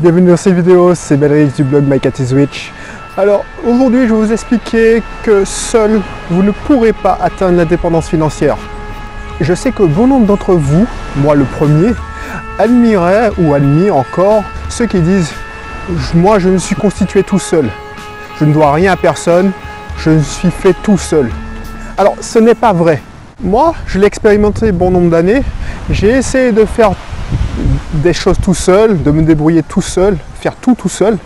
Bienvenue dans cette vidéo, c'est Belrix du blog My Cat is Rich. Alors aujourd'hui je vais vous expliquer que seul vous ne pourrez pas atteindre l'indépendance financière. Je sais que bon nombre d'entre vous, moi le premier, admiraient ou admirent encore ceux qui disent moi je me suis constitué tout seul, je ne dois rien à personne, je suis fait tout seul. Alors ce n'est pas vrai. Moi, je l'ai expérimenté bon nombre d'années. J'ai essayé de faire des choses tout seul, de me débrouiller tout seul, faire tout tout seul.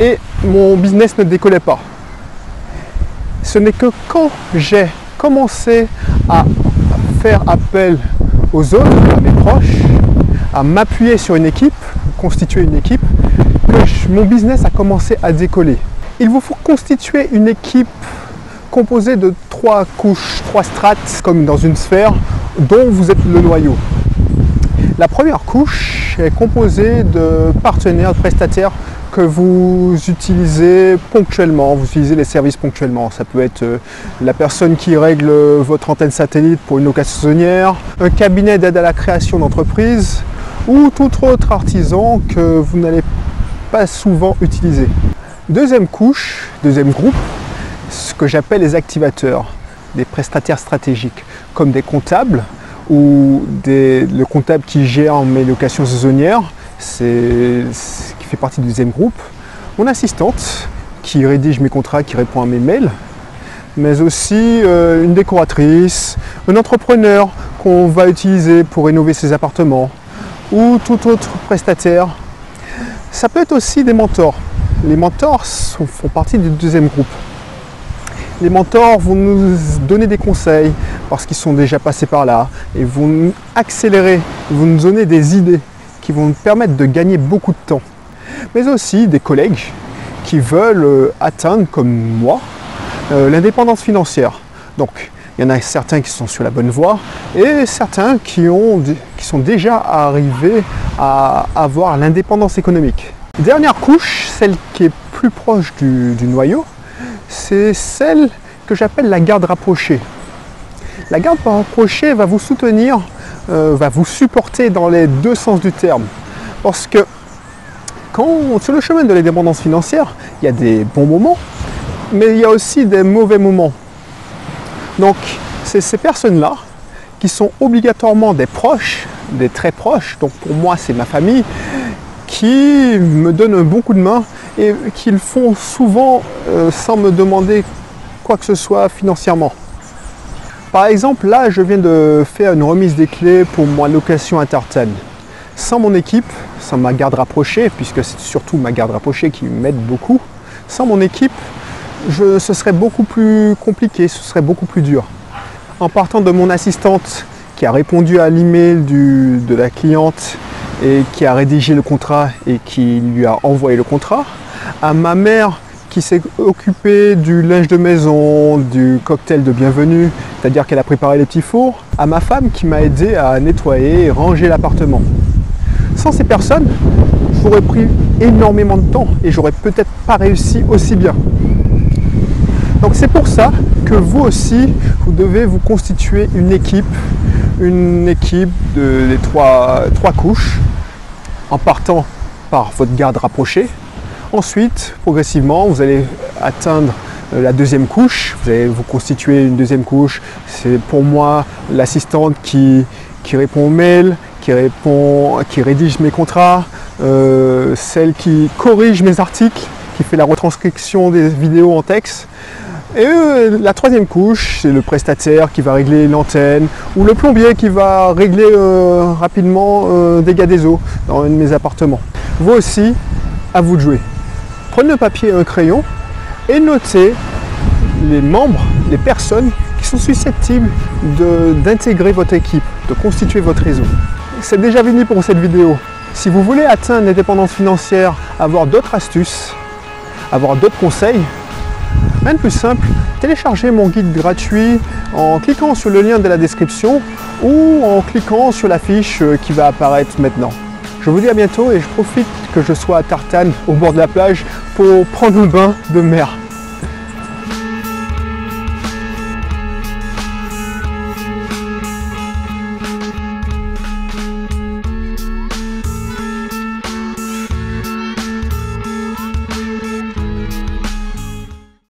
Et mon business ne décollait pas. Ce n'est que quand j'ai commencé à faire appel aux autres, à mes proches, à m'appuyer sur une équipe, constituer une équipe, que mon business a commencé à décoller. Il vous faut constituer une équipe composée de trois couches, trois strates, comme dans une sphère, dont vous êtes le noyau. La première couche est composée de partenaires, de prestataires que vous utilisez ponctuellement, vous utilisez les services ponctuellement. Ça peut être euh, la personne qui règle votre antenne satellite pour une location saisonnière, un cabinet d'aide à la création d'entreprise ou tout autre artisan que vous n'allez pas souvent utiliser. Deuxième couche, deuxième groupe, ce que j'appelle les activateurs, des prestataires stratégiques, comme des comptables ou le comptable qui gère mes locations saisonnières, qui fait partie du deuxième groupe. Mon assistante qui rédige mes contrats, qui répond à mes mails, mais aussi euh, une décoratrice, un entrepreneur qu'on va utiliser pour rénover ses appartements ou tout autre prestataire. Ça peut être aussi des mentors. Les mentors font partie du deuxième groupe. Les mentors vont nous donner des conseils parce qu'ils sont déjà passés par là et vont nous accélérer, vont nous donner des idées qui vont nous permettre de gagner beaucoup de temps. Mais aussi des collègues qui veulent euh, atteindre, comme moi, euh, l'indépendance financière. Donc, il y en a certains qui sont sur la bonne voie et certains qui, ont, qui sont déjà arrivés à avoir l'indépendance économique. Dernière couche, celle qui est plus proche du noyau, c'est celle que j'appelle la garde rapprochée. La garde rapprochée va vous soutenir, euh, va vous supporter dans les deux sens du terme. Parce que quand, sur le chemin de l'indépendance financière, il y a des bons moments, mais il y a aussi des mauvais moments. Donc, c'est ces personnes-là qui sont obligatoirement des proches, des très proches, donc pour moi c'est ma famille, qui me donnent un bon coup de main et qu'ils font souvent euh, sans me demander quoi que ce soit financièrement. Par exemple, là, je viens de faire une remise des clés pour ma location Tartane. Sans mon équipe, sans ma garde rapprochée, puisque c'est surtout ma garde rapprochée qui m'aide beaucoup, sans mon équipe, ce serait beaucoup plus compliqué, ce serait beaucoup plus dur. En partant de mon assistante qui a répondu à l'email de la cliente et qui a rédigé le contrat et qui lui a envoyé le contrat, à ma mère qui s'est occupée du linge de maison, du cocktail de bienvenue, c'est-à-dire qu'elle a préparé les petits fours, à ma femme qui m'a aidé à nettoyer et ranger l'appartement. Sans ces personnes, j'aurais pris énormément de temps et j'aurais peut-être pas réussi aussi bien. Donc c'est pour ça que vous aussi, vous devez vous constituer une équipe, une équipe de trois, trois couches, en partant par votre garde rapprochée, Ensuite, progressivement, vous allez atteindre euh, la deuxième couche. Vous allez vous constituer une deuxième couche. C'est pour moi l'assistante qui, répond aux mails, qui, répond, qui rédige mes contrats, euh, celle qui corrige mes articles, qui fait la retranscription des vidéos en texte. Et euh, la troisième couche, c'est le prestataire qui va régler l'antenne ou le plombier qui va régler rapidement dégâts des eaux dans un de mes appartements. Vous aussi, à vous de jouer prenez un papier et un crayon et notez les membres, les personnes qui sont susceptibles d'intégrer votre équipe, de constituer votre réseau. C'est déjà fini pour cette vidéo. Si vous voulez atteindre l'indépendance financière, avoir d'autres astuces, avoir d'autres conseils, rien de plus simple, téléchargez mon guide gratuit en cliquant sur le lien de la description ou en cliquant sur la fiche qui va apparaître maintenant. Je vous dis à bientôt et je profite que je sois à Tartane, au bord de la plage, pour prendre un bain de mer.